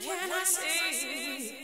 can I say?